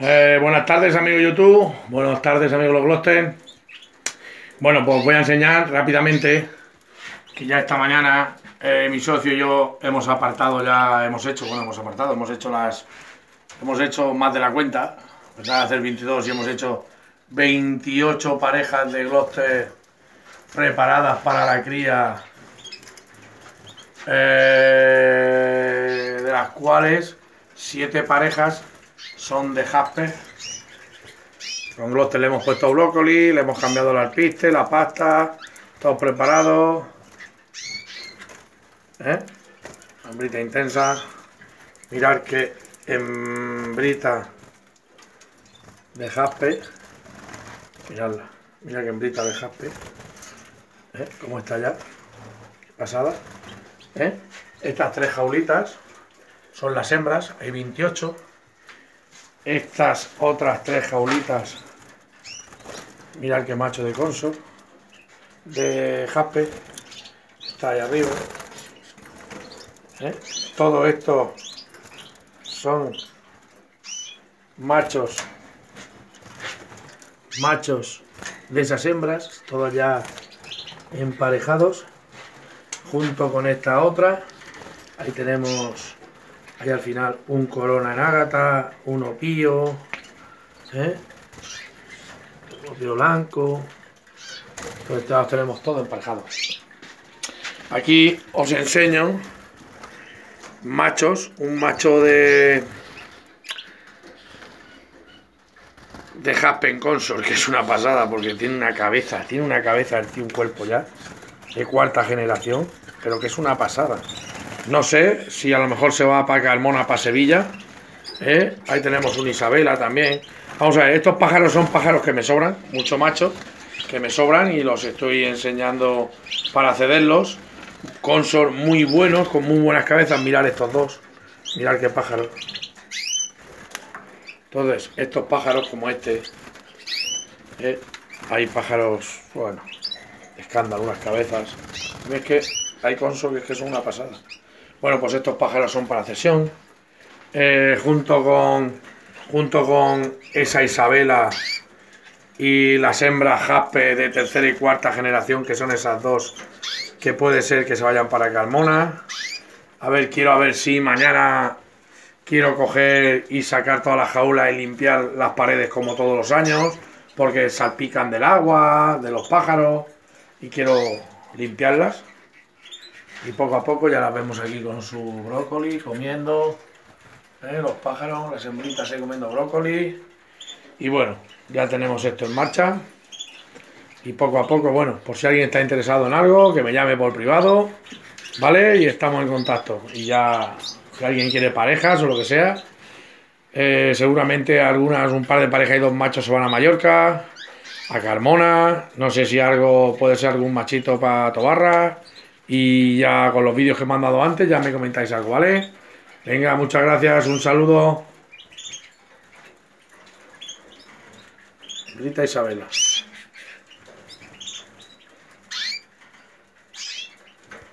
Eh, buenas tardes, amigo YouTube. Buenas tardes, amigos los Glosten. Bueno, pues voy a enseñar rápidamente que ya esta mañana eh, mi socio y yo hemos apartado ya, hemos hecho, bueno, hemos apartado, hemos hecho las, hemos hecho más de la cuenta, empezar a hacer 22 y hemos hecho 28 parejas de Gloster preparadas para la cría, eh, de las cuales 7 parejas son de Jasper. Con Gloster le hemos puesto brócoli, le hemos cambiado el alpiste, la pasta, todo preparado. ¿Eh? Intensa. Mirar que hembrita de jaspe. Miradla. Mira que hembrita de jaspe. ¿Eh? ¿Cómo está ya? Pasada. ¿Eh? Estas tres jaulitas son las hembras. Hay 28. Estas otras tres jaulitas. Mirad qué macho de consor. De jaspe. Está ahí arriba. ¿Eh? Todo esto son machos, machos de esas hembras, todos ya emparejados, junto con esta otra. Ahí tenemos, ahí al final, un corona en ágata, un opío, ¿eh? blanco. Entonces tenemos todos emparejados. Aquí os enseño machos, un macho de de Haspen Consort, que es una pasada porque tiene una cabeza, tiene una cabeza, tiene un cuerpo ya de cuarta generación, pero que es una pasada. No sé si a lo mejor se va para Calmona, para Sevilla. ¿eh? Ahí tenemos un Isabela también. Vamos a ver, estos pájaros son pájaros que me sobran, mucho machos, que me sobran y los estoy enseñando para cederlos. Consort muy buenos, con muy buenas cabezas. Mirar estos dos. Mirar qué pájaros. Entonces, estos pájaros como este. Eh, hay pájaros, bueno, escándalo, unas cabezas. Es que hay consort que, es que son una pasada. Bueno, pues estos pájaros son para cesión. Eh, junto con junto con esa Isabela y las hembras Jaspe de tercera y cuarta generación, que son esas dos que puede ser que se vayan para Carmona. A ver, quiero a ver si mañana quiero coger y sacar todas las jaulas y limpiar las paredes como todos los años, porque salpican del agua, de los pájaros, y quiero limpiarlas. Y poco a poco ya las vemos aquí con su brócoli, comiendo. ¿eh? Los pájaros, las hembritas ahí comiendo brócoli. Y bueno, ya tenemos esto en marcha y poco a poco, bueno, por si alguien está interesado en algo, que me llame por privado, ¿vale? Y estamos en contacto. Y ya, si alguien quiere parejas o lo que sea, eh, seguramente algunas, un par de parejas y dos machos se van a Mallorca, a Carmona, no sé si algo puede ser algún machito para Tobarra. Y ya con los vídeos que he mandado antes, ya me comentáis algo, ¿vale? Venga, muchas gracias, un saludo. Rita Isabela.